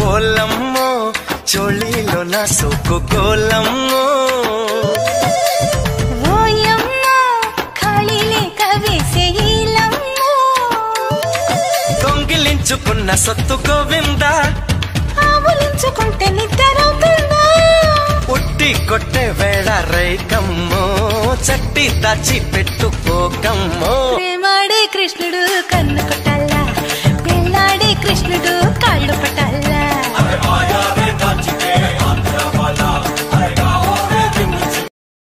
ఓలమ్మో చోళీలో నా సోకు గోలమ్మో. దొంగిలించుకున్న సొత్తు గోవిందా? ఆవులించుకుంటే నిద్రవుతుందా ఉట్టి కొట్టే వేళ రైకమ్మో చట్టి దాచి పెట్టుకోకమ్మో ప్రేమాడే కృష్ణుడు